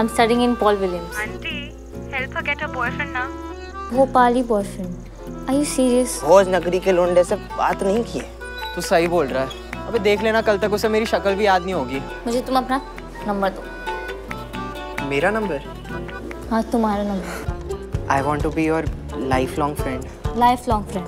I'm studying in Paul Williams. Auntie, help her get her boyfriend now. Bhopali boyfriend Are you serious? Bhoj Nagari के लोंडे से बात नहीं की है। तू सही बोल रहा है। अबे देख लेना कल तक उसे मेरी शक्ल भी याद नहीं होगी। मुझे तुम अपना नंबर दो। मेरा नंबर? हाँ तुम्हारा number. I want to be your lifelong friend lifelong friend